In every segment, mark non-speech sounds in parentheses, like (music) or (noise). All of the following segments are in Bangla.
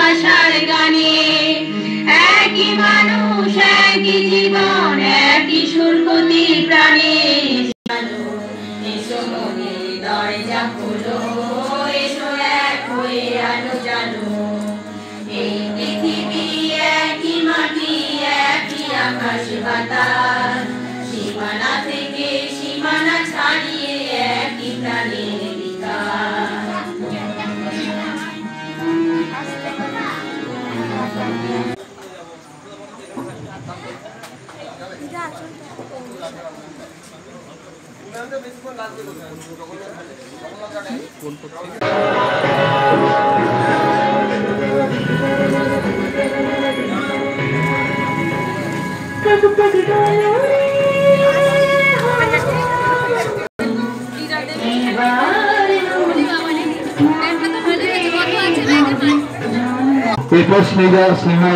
ভালোবাসার গানে একই মানুষ একই জীবন একই সুরগতি প্রাণে। একই আকাশ সীমানা থেকে সীমানা ছাড়িয়ে একই প্রাণের বিকাশ। পিপলস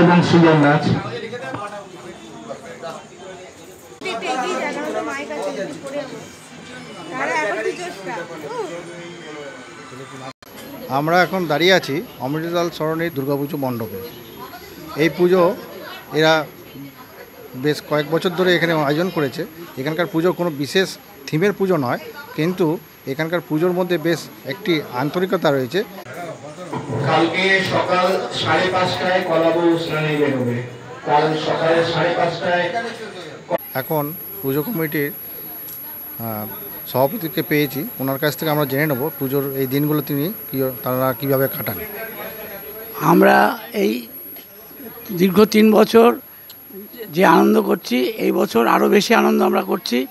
এবং সুজন নাচ। আমরা এখন দাঁড়িয়ে আছি অমৃতলাল সরণির দুর্গাপুজো মণ্ডপে। এই পুজো এরা বেশ কয়েক বছর ধরে এখানে আয়োজন করেছে। এখানকার পুজো কোনো বিশেষ থিমের পুজো নয় কিন্তু এখানকার পুজোর মধ্যে বেশ একটি আন্তরিকতা রয়েছে। কালকে সকাল সাড়ে পাঁচটায় কলাবউ স্নানে বেরোবে। কাল সকালে সাড়ে পাঁচটায় এখন পুজো কমিটির সভাপতিকে পেয়েছি। ওনার কাছ থেকে আমরা জেনে নেব পুজোর এই দিনগুলো তিনি কী তারা কীভাবে কাটান। আমরা এই দীর্ঘ তিন বছর যে আনন্দ করছি, এই বছর আরও বেশি আনন্দ আমরা করছি।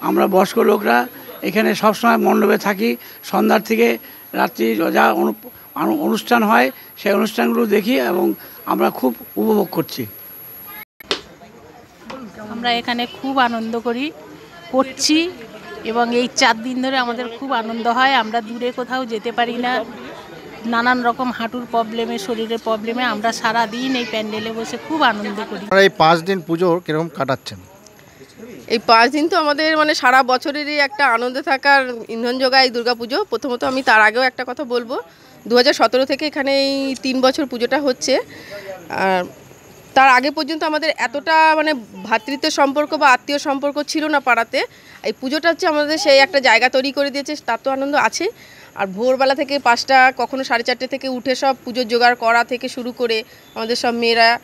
আমরা বয়স্ক লোকরা এখানে সবসময় মণ্ডপে থাকি। সন্ধ্যার থেকে রাত্রি যা অনু- অনুষ্ঠান হয়, সেই অনুষ্ঠানগুলো দেখি এবং আমরা খুব উপভোগ করছি। আমরা এখানে খুব আনন্দ করি, করছি এবং এই চার দিন ধরে আমাদের খুব আনন্দ হয়। আমরা দূরে কোথাও যেতে পারি না। নানান রকম হাঁটুর প্রবলেমে শরীরের প্রবলেমে আমরা সারা দিন এই প্যান্ডেলে বসে খুব আনন্দ করি। এই পাঁচ দিন পুজো কীরকম কাটাচ্ছেন? এই পাঁচ দিন তো আমাদের মানে সারা বছরেরই একটা আনন্দে থাকার ইন্ধন যোগায় দুর্গাপুজো। প্রথমত আমি তার আগেও একটা কথা বলব। দু সতেরো থেকে এখানে এই তিন বছর পুজোটা হচ্ছে। আর তার আগে পর্যন্ত আমাদের এতটা মানে ভ্রাতৃত্বের সম্পর্ক বা আত্মীয় সম্পর্ক ছিল না পাড়াতে। এই পুজোটা হচ্ছে আমাদের সেই একটা জায়গা তৈরি করে দিয়েছে তার তো আনন্দ আছে। আর ভোরবেলা থেকে পাঁচটা, কখনো সাড়ে চারটে থেকে উঠে সব পুজোর জোগাড় করা থেকে শুরু করে আমাদের সব মেয়েরা।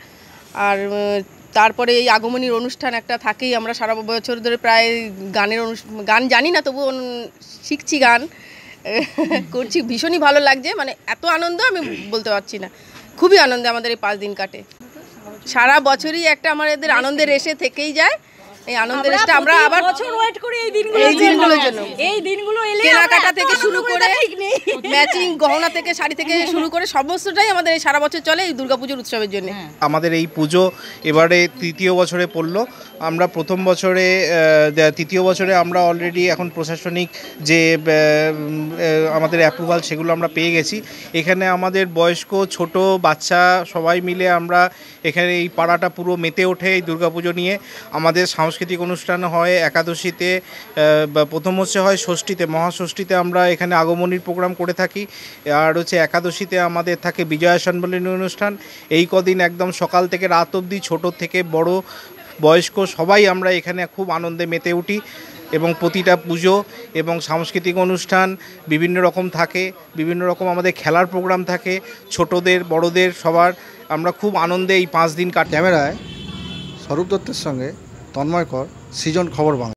আর তারপরে এই আগমনীর অনুষ্ঠান একটা থাকেই আমরা সারা বছর ধরে প্রায় গানের অনুষ- গান জানি না তবু শিখছি গান। (laughs) করছি, ভীষণই ভালো লাগছে মানে এত আনন্দ আমি বলতে পারছি না। খুবই আনন্দে আমাদের এই পাঁচ দিন কাটে। সারা বছরই একটা আমাদের আনন্দের এসে থেকেই যায়। এই আনন্দের রেসটা আমরা আবার বছর ওয়েট করি এই দিনগুলো এই দিনগুলোর জন্য। এই দিনগুলো এলে কেনাকাটা থেকে শুরু করে তা ঠিক নেই। ম্যাচিং গহনা থেকে শাড়ি থেকে শুরু করে সমস্তটাই আমাদের এই সারা বছর চলে এই দুর্গাপুজোর উৎসবের জন্য। আমাদের এই পুজো এবারে তৃতীয় বছরে পড়ল। আমরা প্রথম বছরে তৃতীয় বছরে আমরা অলরেডি এখন প্রশাসনিক যে আমাদের অ্যাপ্রুভাল সেগুলো আমরা পেয়ে গেছি। এখানে আমাদের বয়স্ক ছোট বাচ্চা সবাই মিলে আমরা এখানে এই পাড়াটা পুরো মেতে ওঠে এই দুর্গাপুজো নিয়ে। আমাদের সাংস্কৃতিক অনুষ্ঠান হয়, একাদশীতে প্রথম হচ্ছে হয় ষষ্ঠীতে, মহাষষ্ঠীতে আমরা এখানে আগমনীর প্রোগ্রাম করে থাকি। আর হচ্ছে একাদশীতে আমাদের থাকে বিজয়া সম্মেলনী অনুষ্ঠান। এই কদিন একদম সকাল থেকে রাত অবধি ছোট থেকে বড় বয়স্ক সবাই আমরা এখানে খুব আনন্দে মেতে উঠি এবং প্রতিটা পুজো এবং সাংস্কৃতিক অনুষ্ঠান বিভিন্ন রকম থাকে, বিভিন্ন রকম আমাদের খেলার প্রোগ্রাম থাকে, ছোটদের, বড়দের সবার আমরা খুব আনন্দে এই পাঁচ দিন কাটি। ক্যামেরায় স্বরূপ দত্তের সঙ্গে তন্ময় কর সৃজন খবর বাংলা।